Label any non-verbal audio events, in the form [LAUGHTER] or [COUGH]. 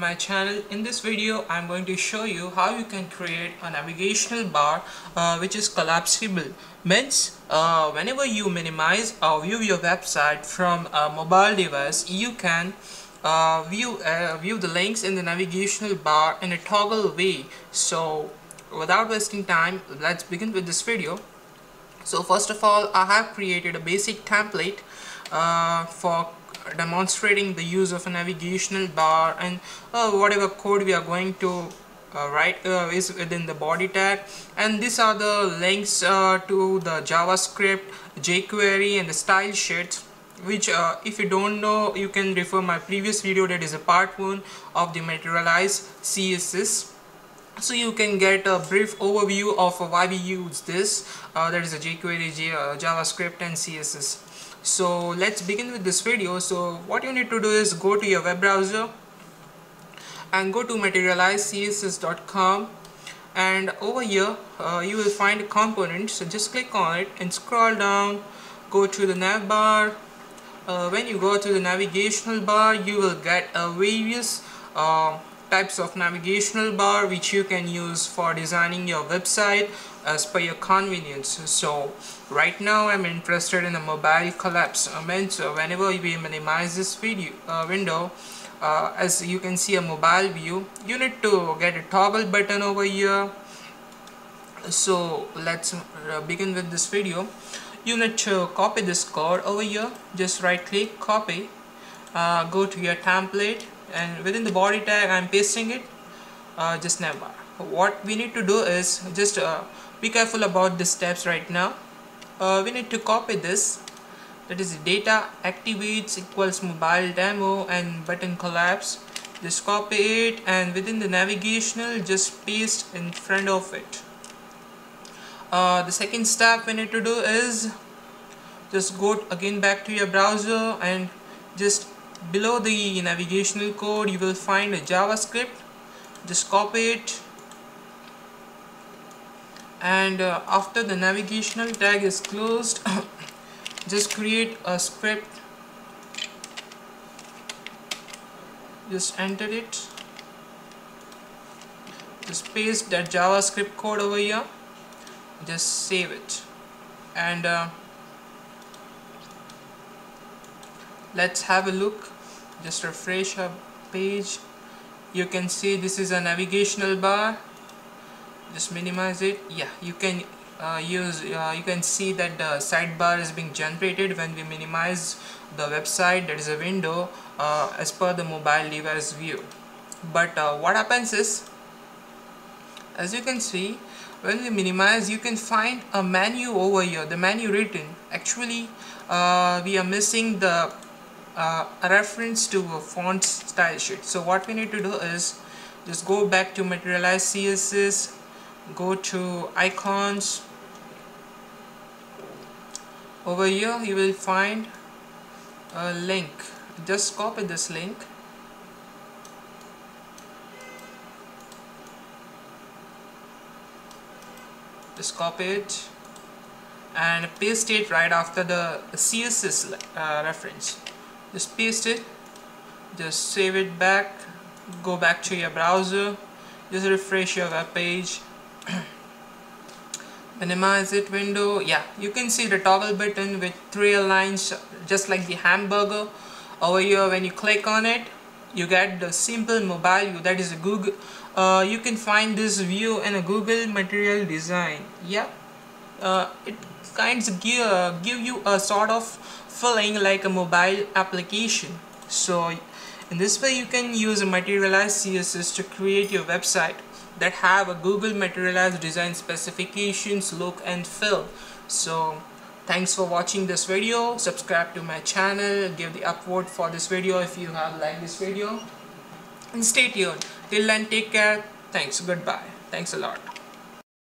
my channel. In this video I'm going to show you how you can create a navigational bar uh, which is collapsible. Means uh, whenever you minimize or view your website from a mobile device you can uh, view uh, view the links in the navigational bar in a toggle way. So without wasting time let's begin with this video. So first of all I have created a basic template uh, for demonstrating the use of a navigational bar and uh, whatever code we are going to uh, write uh, is within the body tag. And these are the links uh, to the JavaScript, jQuery and the style sheets which uh, if you don't know you can refer my previous video that is a part 1 of the materialize CSS so you can get a brief overview of why we use this. Uh, that is a jQuery, JavaScript and CSS so let's begin with this video. So what you need to do is go to your web browser and go to materializecss.com and over here uh, you will find components. So just click on it and scroll down. Go to the nav bar. Uh, when you go to the navigational bar you will get a various uh, types of navigational bar which you can use for designing your website as per your convenience. So right now I'm interested in a mobile collapse I mean so whenever we minimize this video uh, window uh, as you can see a mobile view you need to get a toggle button over here. So let's uh, begin with this video. You need to copy this code over here. Just right click copy. Uh, go to your template and within the body tag I'm pasting it uh, just never. What we need to do is just uh, be careful about the steps right now. Uh, we need to copy this. That is data activates equals mobile demo and button collapse. Just copy it and within the navigational just paste in front of it. Uh, the second step we need to do is just go again back to your browser and just below the navigational code you will find a JavaScript just copy it. And uh, after the navigational tag is closed [COUGHS] just create a script. Just enter it. Just paste that javascript code over here. Just save it. And uh, let's have a look. Just refresh our page. You can see this is a navigational bar. Just minimize it. Yeah you can uh, use uh, you can see that the sidebar is being generated when we minimize the website that is a window uh, as per the mobile device view. But uh, what happens is as you can see when we minimize you can find a menu over here. The menu written actually uh, we are missing the uh, reference to a font style sheet. So what we need to do is just go back to materialize css go to icons. Over here you will find a link. Just copy this link. Just copy it and paste it right after the CSS uh, reference just paste it. Just save it back. Go back to your browser. Just refresh your web page. [CLEARS THROAT] Minimize it window. Yeah you can see the toggle button with three lines just like the hamburger. Over here when you click on it you get the simple mobile view. That is a Google uh, you can find this view in a Google material design. Yeah uh, it kinds of give, uh, give you a sort of like a mobile application. So in this way you can use a materialized CSS to create your website that have a Google materialized design specifications look and feel. So thanks for watching this video. Subscribe to my channel. Give the upvote for this video if you have liked this video. And stay tuned. Till then take care. Thanks. Goodbye. Thanks a lot